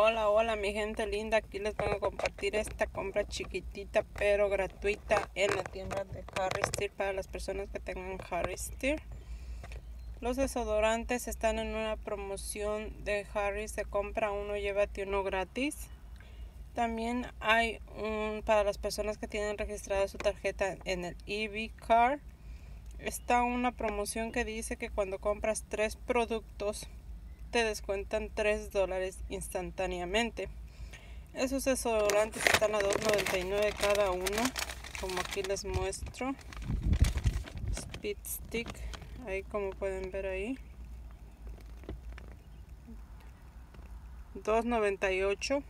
Hola, hola mi gente linda, aquí les vengo a compartir esta compra chiquitita pero gratuita en la tienda de Harry para las personas que tengan Harry Los desodorantes están en una promoción de Harry, se compra uno, llévate uno gratis. También hay un para las personas que tienen registrada su tarjeta en el EV Car. Está una promoción que dice que cuando compras tres productos te descuentan 3 dólares instantáneamente. Esos desodorantes están a 2.99 cada uno, como aquí les muestro. Speed Stick, ahí como pueden ver ahí. 2.98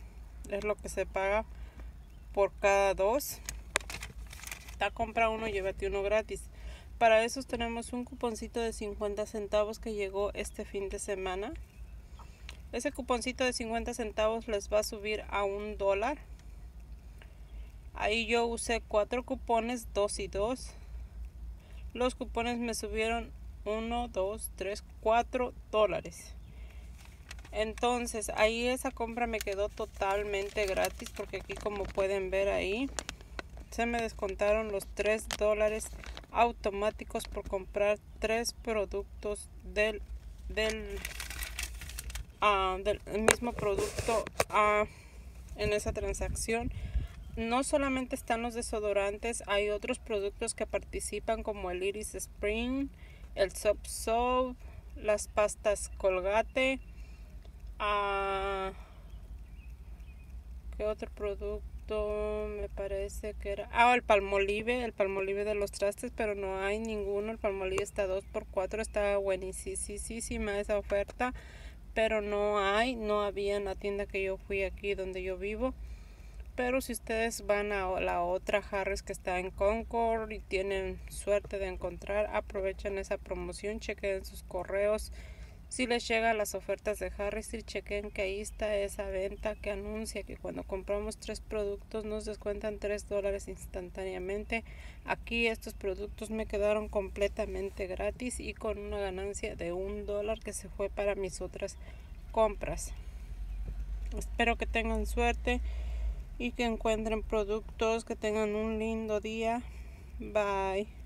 es lo que se paga por cada dos. Ta compra uno, llévate uno gratis. Para esos tenemos un cuponcito de 50 centavos que llegó este fin de semana. Ese cuponcito de 50 centavos les va a subir a un dólar. Ahí yo usé cuatro cupones, dos y dos. Los cupones me subieron 1, 2, 3, 4 dólares. Entonces ahí esa compra me quedó totalmente gratis porque aquí como pueden ver ahí se me descontaron los 3 dólares automáticos por comprar tres productos del, del, ah, del mismo producto uh, en esa transacción. No solamente están los desodorantes, hay otros productos que participan como el Iris Spring, el Soap Soap, las pastas Colgate. Uh, ¿Qué otro producto? Parece que era ah el palmolive el palmolive de los trastes pero no hay ninguno el palmolive está 2 por 4 está buenísima esa oferta pero no hay no había en la tienda que yo fui aquí donde yo vivo. Pero si ustedes van a la otra Harris que está en Concord y tienen suerte de encontrar aprovechen esa promoción chequen sus correos si les llegan las ofertas de Harris, chequen que ahí está esa venta que anuncia que cuando compramos tres productos nos descuentan 3 dólares instantáneamente. Aquí estos productos me quedaron completamente gratis y con una ganancia de un dólar que se fue para mis otras compras. Espero que tengan suerte y que encuentren productos, que tengan un lindo día. Bye.